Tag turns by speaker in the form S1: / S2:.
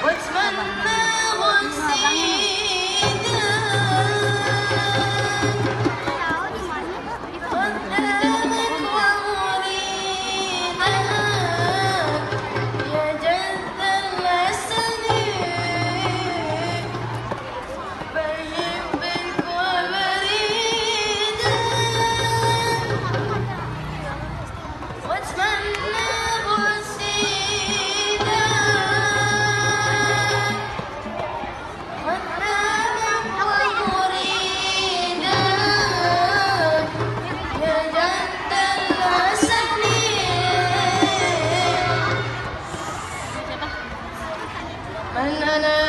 S1: What's my name? 그러면은